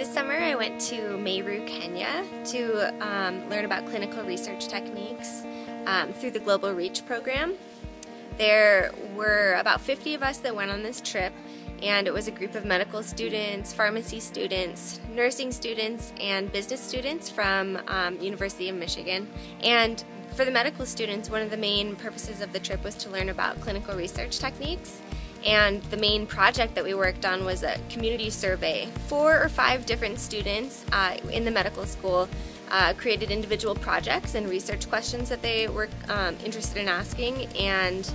This summer I went to Meru, Kenya to um, learn about clinical research techniques um, through the Global REACH program. There were about 50 of us that went on this trip and it was a group of medical students, pharmacy students, nursing students, and business students from um, University of Michigan. And for the medical students, one of the main purposes of the trip was to learn about clinical research techniques and the main project that we worked on was a community survey. Four or five different students uh, in the medical school uh, created individual projects and research questions that they were um, interested in asking, and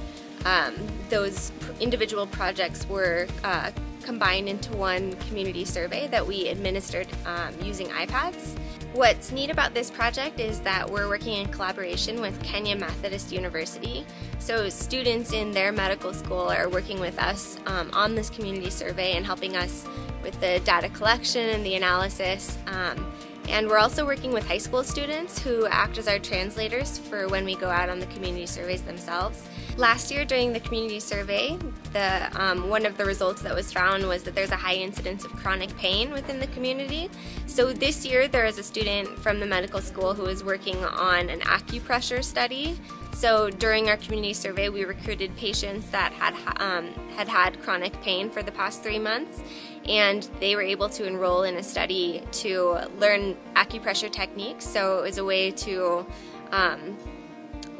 um, those individual projects were uh, combined into one community survey that we administered um, using iPads. What's neat about this project is that we're working in collaboration with Kenya Methodist University. So students in their medical school are working with us um, on this community survey and helping us with the data collection and the analysis. Um, and we're also working with high school students who act as our translators for when we go out on the community surveys themselves. Last year during the community survey, the, um, one of the results that was found was that there's a high incidence of chronic pain within the community. So this year there is a student from the medical school who is working on an acupressure study. So during our community survey, we recruited patients that had um, had had chronic pain for the past three months, and they were able to enroll in a study to learn acupressure techniques. So it was a way to um,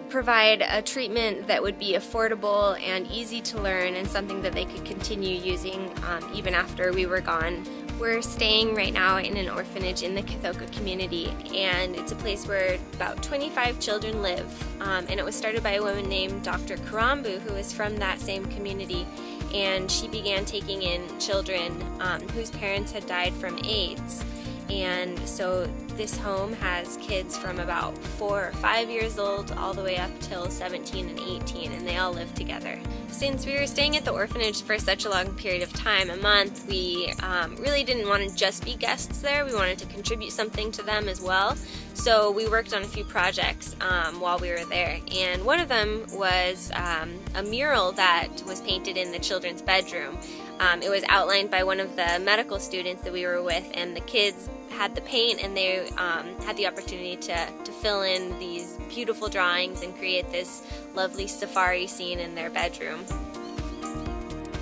provide a treatment that would be affordable and easy to learn and something that they could continue using um, even after we were gone. We're staying right now in an orphanage in the Kithoka community and it's a place where about 25 children live um, and it was started by a woman named Dr. Karambu who is from that same community and she began taking in children um, whose parents had died from AIDS and so this home has kids from about four or five years old all the way up till 17 and 18 and they all live together. Since we were staying at the orphanage for such a long period of time, a month, we um, really didn't want to just be guests there. We wanted to contribute something to them as well. So we worked on a few projects um, while we were there and one of them was um, a mural that was painted in the children's bedroom. Um, it was outlined by one of the medical students that we were with and the kids had the paint and they um, had the opportunity to, to fill in these beautiful drawings and create this lovely safari scene in their bedroom.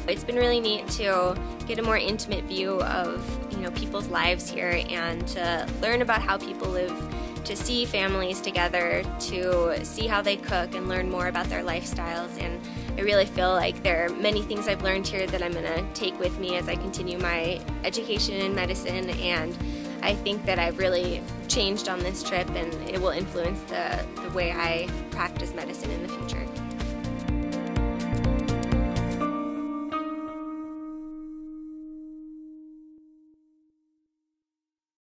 It's been really neat to get a more intimate view of you know people's lives here and to learn about how people live to see families together, to see how they cook and learn more about their lifestyles. And I really feel like there are many things I've learned here that I'm going to take with me as I continue my education in medicine and I think that I've really changed on this trip and it will influence the, the way I practice medicine in the future.